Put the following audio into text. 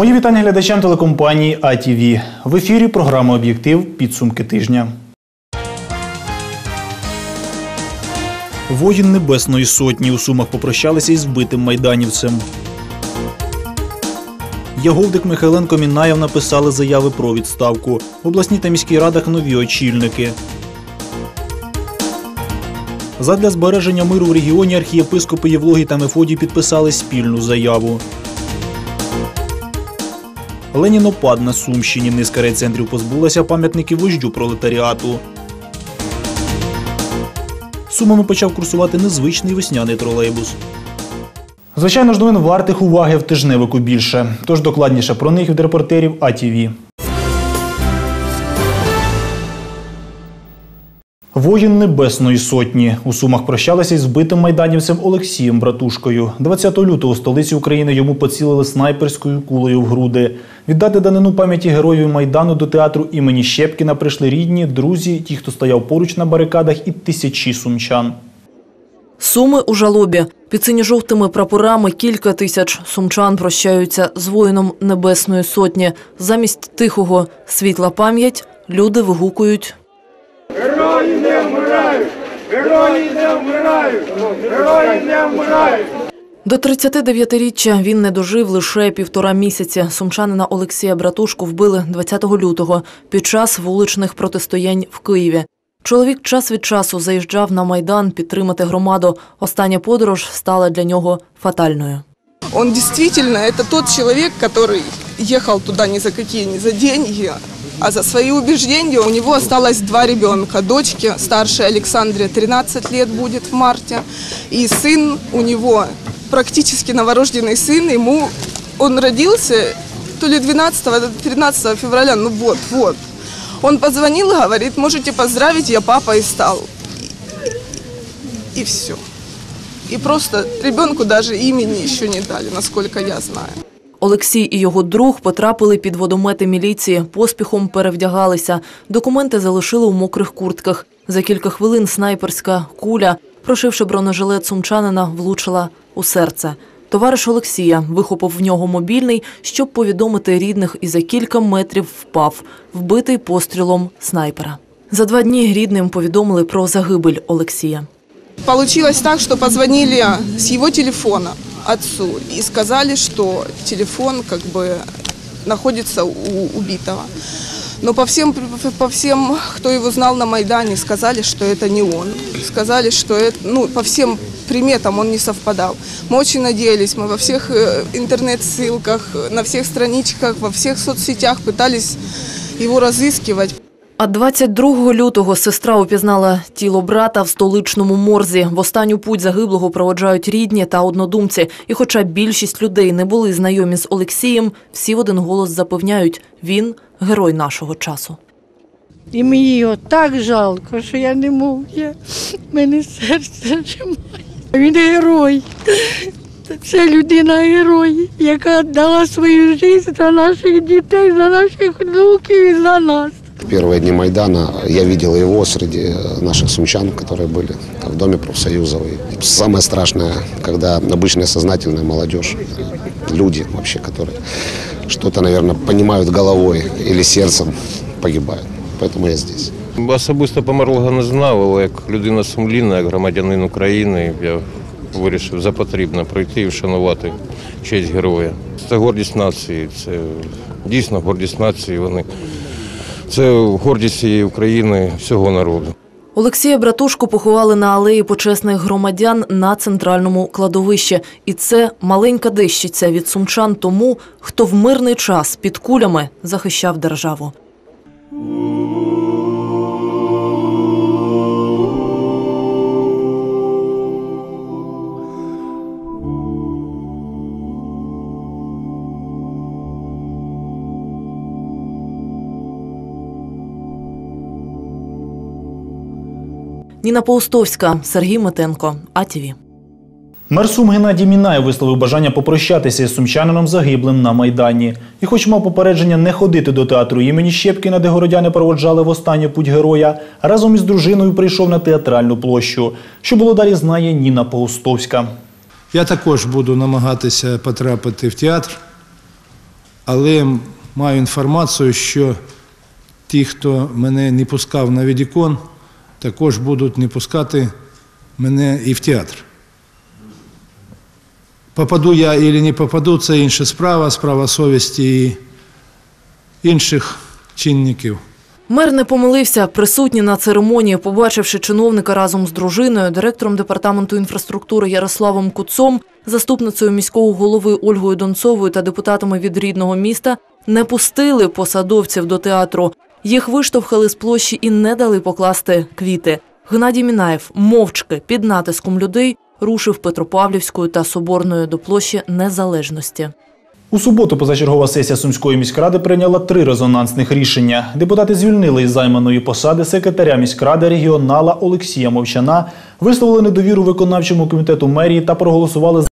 Мої вітання глядачам телекомпанії АТВ. В ефірі програма Об'єктив Підсумки тижня. Воїн Небесної Сотні у Сумах попрощалися із вбитим майданівцем. Яговдик Михайленко Мінаєв написали заяви про відставку. В обласній та міській радах нові очільники. Задля збереження миру в регіоні архієпископи Євлогій та Мефодій підписали спільну заяву. Ленінопад на Сумщині. Низка райцентрів позбулася пам'ятників вождю пролетаріату. Сумами почав курсувати незвичний весняний тролейбус. Звичайно ж, новин вартих уваги в тижневику більше. Тож докладніше про них від репортерів АТВ. Воїн Небесної Сотні у Сумах прощалися із збитим майданівцем Олексієм Братушкою. 20 лютого у столиці України йому поцілили снайперською кулею в груди. Віддати данину пам'яті героїв Майдану до театру імені Щепкіна прийшли рідні, друзі, ті, хто стояв поруч на барикадах, і тисячі сумчан. Суми у жалобі. Під синьо-жовтими прапорами кілька тисяч сумчан прощаються з воїном Небесної Сотні. Замість тихого світла пам'ять люди вигукують Герої не вмирають! Герої не вмирають! Герої не вмирають! До 39-річчя він не дожив лише півтора місяці. Сумчанина Олексія Братушку вбили 20 лютого під час вуличних протистоянь в Києві. Чоловік час від часу заїжджав на Майдан підтримати громаду. Остання подорож стала для нього фатальною. Он действительно, это тот человек, который ехал туда не за какие, не за деньги, а за свои убеждения. У него осталось два ребенка. Дочке старшей Александре 13 лет будет в марте. И сын у него, практически новорожденный сын, ему он родился то ли 12, то ли 13 февраля, ну вот, вот. Он позвонил говорит, можете поздравить, я папа и стал. И все. И просто ребенку даже имени еще не дали, насколько я знаю. Олексій і його друг потрапили під водомети міліції, поспіхом перевдягалися. Документи залишили у мокрих куртках. За кілька хвилин снайперська куля, прошивши бронежилет сумчанина, влучила у серце. Товариш Олексія вихопив в нього мобільний, щоб повідомити рідних, і за кілька метрів впав, вбитий пострілом снайпера. За два дні рідним повідомили про загибель Олексія. Получилось так, что позвонили с его телефона отцу и сказали, что телефон как бы находится у убитого. Но по всем, по всем, кто его знал на Майдане, сказали, что это не он. Сказали, что это, ну, по всем приметам он не совпадал. Мы очень надеялись, мы во всех э, интернет-ссылках, на всех страничках, во всех соцсетях пытались его разыскивать. А 22 лютого сестра упізнала тіло брата в столичному морзі. В останню путь загиблого проводжають рідні та однодумці. І хоча більшість людей не були знайомі з Олексієм, всі в один голос запевняють – він – герой нашого часу. І мені його так жалко, що я не можу. Я... Мене серце зжимає. Він герой. Це людина герой, яка дала свою життя за наших дітей, за наших внуків і за нас Первые дни Майдана я видел его среди наших сумчан, которые были в Доме профсоюзов. И самое страшное, когда обычная сознательная молодежь, люди вообще, которые что-то, наверное, понимают головой или сердцем, погибают. Поэтому я здесь. Особисто померлого не знав, але як людина сумлінна, як громадянин України, я вирішив за потрібно прийти і вшанувати честь героя. Це гордість нації, це дійсно гордість нації. Вони це гордість цієї України, всього народу. Олексія Братушку поховали на алеї почесних громадян на центральному кладовищі. І це маленька дещиця від сумчан тому, хто в мирний час під кулями захищав державу. Ніна Поустовська, Сергій Метенко, АТВ. Мер Сум Геннадій Мінаєв висловив бажання попрощатися із сумчанином загиблим на Майдані. І хоч мав попередження не ходити до театру імені Щепкіна, де городяни проводжали в останню путь героя, разом із дружиною прийшов на театральну площу. Що було далі, знає Ніна Поустовська. Я також буду намагатися потрапити в театр, але маю інформацію, що ті, хто мене не пускав на відікон, також будуть не пускати мене і в театр. Попаду я або не попаду, це інша справа, справа совісті і інших чинників. Мер не помилився. Присутні на церемонії, побачивши чиновника разом з дружиною, директором департаменту інфраструктури Ярославом Куцом, заступницею міського голови Ольгою Донцовою та депутатами від рідного міста, не пустили посадовців до театру. Їх виштовхали з площі і не дали покласти квіти. Геннадій Мінаєв мовчки під натиском людей рушив Петропавлівською та Соборною до площі Незалежності. У суботу позачергова сесія Сумської міськради прийняла три резонансних рішення. Депутати звільнили із займаної посади секретаря міськради регіонала Олексія Мовчана, висловили недовіру виконавчому комітету мерії та проголосували за